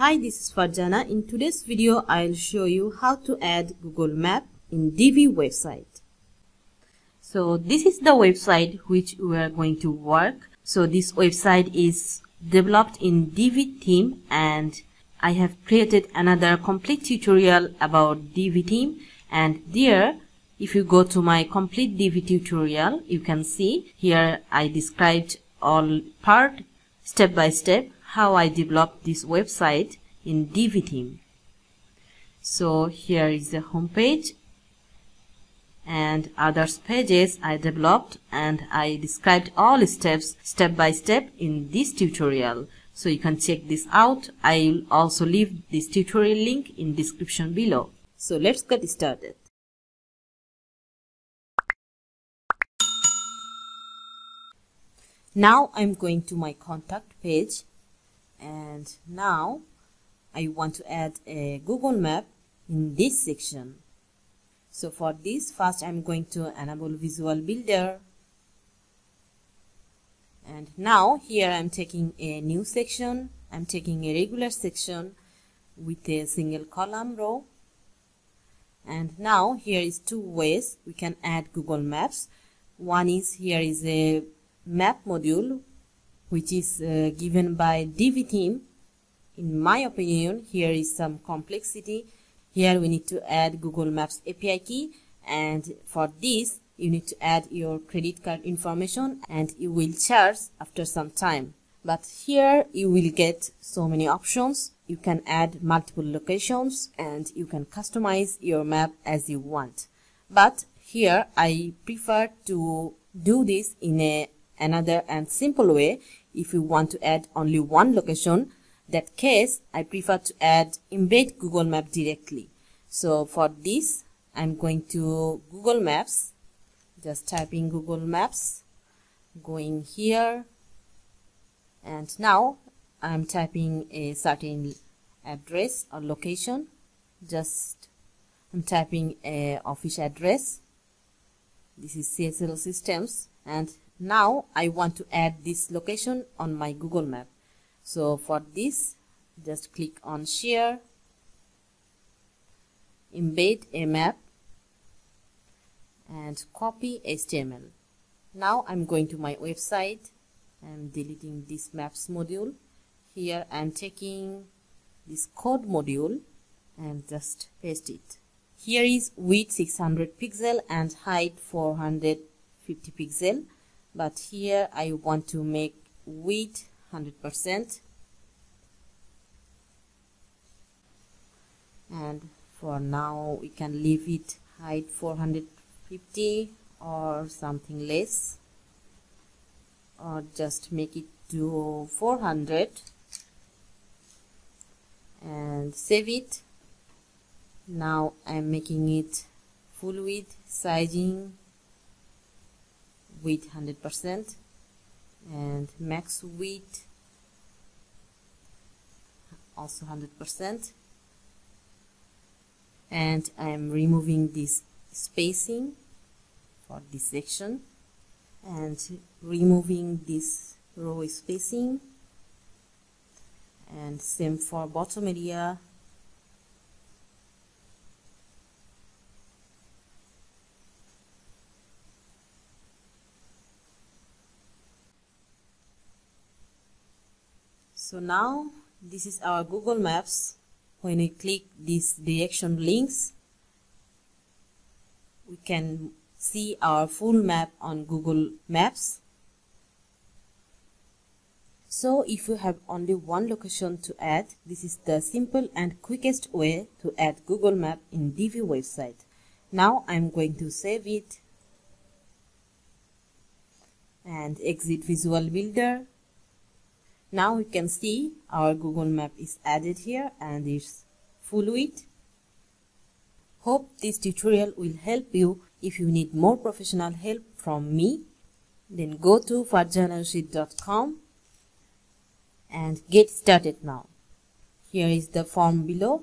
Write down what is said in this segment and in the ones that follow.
Hi, this is Farjana. In today's video, I'll show you how to add Google Map in Divi website. So this is the website which we are going to work. So this website is developed in Divi theme and I have created another complete tutorial about Divi theme and there if you go to my complete Divi tutorial you can see here I described all part step by step how I developed this website in Divi theme. So here is the home page and others pages I developed and I described all steps step by step in this tutorial. So you can check this out. I will also leave this tutorial link in description below. So let's get started. Now I'm going to my contact page and now I want to add a Google map in this section. So for this first I'm going to enable Visual Builder. And now here I'm taking a new section. I'm taking a regular section with a single column row. And now here is two ways we can add Google Maps. One is here is a map module which is uh, given by Divi theme in my opinion here is some complexity. Here we need to add Google Maps API key. And for this you need to add your credit card information and you will charge after some time. But here you will get so many options. You can add multiple locations and you can customize your map as you want. But here I prefer to do this in a another and simple way if you want to add only one location that case I prefer to add embed Google Map directly. So for this I'm going to Google Maps. Just typing Google Maps going here and now I'm typing a certain address or location. Just I'm typing a office address. This is CSL systems and now I want to add this location on my Google map. So for this just click on share embed a map and copy HTML now I'm going to my website. I'm deleting this maps module here. I'm taking this code module and just paste it. Here is width 600 pixel and height 450 pixel but here I want to make width 100% and for now we can leave it height 450 or something less. Or just make it to 400 and save it. Now I'm making it full width sizing width 100% and max width also 100% and I'm removing this spacing for this section and removing this row spacing. And same for bottom area so now this is our Google Maps. When we click these direction links we can see our full map on Google Maps. So if you have only one location to add this is the simple and quickest way to add Google Map in Divi website. Now I'm going to save it and exit Visual Builder now we can see our Google Map is added here and it's full width. Hope this tutorial will help you. If you need more professional help from me, then go to farjana-rashid.com and get started now. Here is the form below.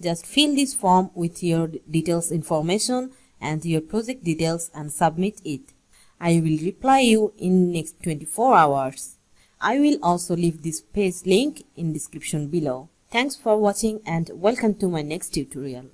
Just fill this form with your details information and your project details and submit it. I will reply you in next 24 hours. I will also leave this page link in description below. Thanks for watching and welcome to my next tutorial.